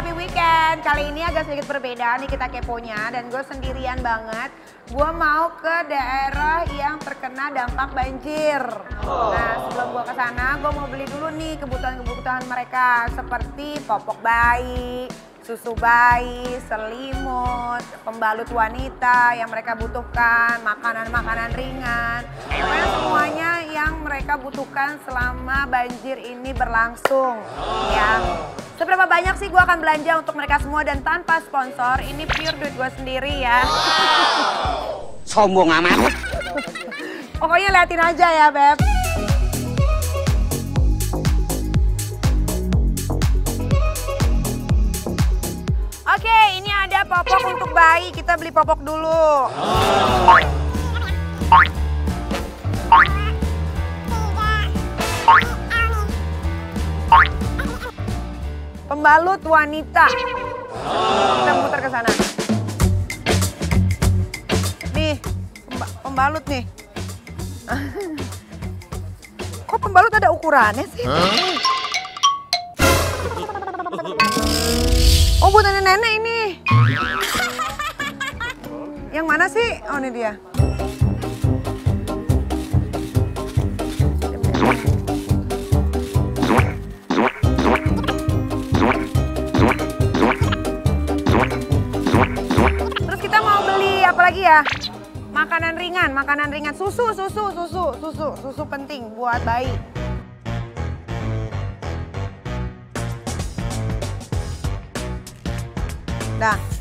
happy weekend. Kali ini agak sedikit berbeda nih kita keponya dan gue sendirian banget. Gue mau ke daerah yang terkena dampak banjir. Nah sebelum gue ke sana, gue mau beli dulu nih kebutuhan-kebutuhan mereka seperti popok bayi, susu bayi, selimut, pembalut wanita yang mereka butuhkan, makanan-makanan ringan. Pokoknya semuanya yang mereka butuhkan selama banjir ini berlangsung. Ya. Seberapa banyak sih gue akan belanja untuk mereka semua dan tanpa sponsor, ini pure duit gue sendiri ya. Sombong amat. Pokoknya liatin aja ya Beb. Popok untuk bayi. Kita beli popok dulu. Pembalut wanita. Kita muter ke sana. Nih, pemba- pembalut nih. Kok pembalut ada ukurannya sih? Oh buat nenek-nenek ini. Yang mana sih? Oh ini dia. Terus kita mau beli apa lagi ya? Makanan ringan, makanan ringan. Susu, susu, susu, susu, susu penting buat bayi. Canadá.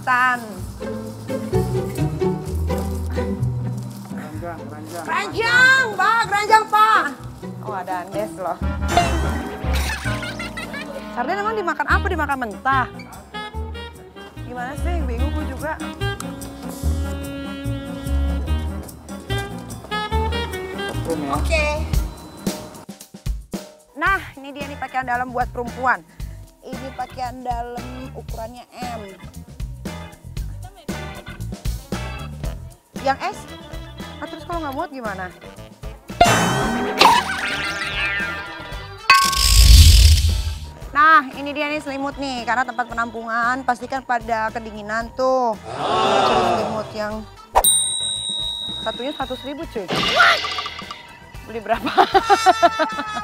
Ada mie instan. Keranjang, Pak, keranjang, Pak. Oh, ada andes loh. Sarden emang dimakan apa? Dimakan mentah? Gimana sih? Bingung gue juga. Oke. Nah, ini dia nih pakaian dalam buat perempuan. Ini pakaian dalam ukurannya M. Yang S? Ah, terus kalau nggak muat gimana? Nah, ini dia nih selimut nih, karena tempat penampungan pastikan pada kedinginan tuh. Cari selimut yang satunya seratus ribu cuy. Beli berapa?